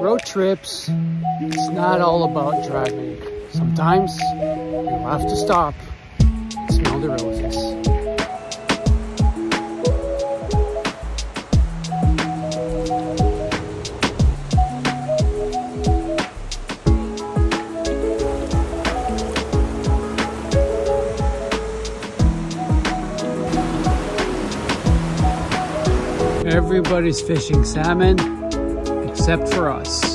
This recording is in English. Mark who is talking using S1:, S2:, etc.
S1: road trips, it's not all about driving. Sometimes you have to stop and smell the roses. Everybody's fishing salmon except for us.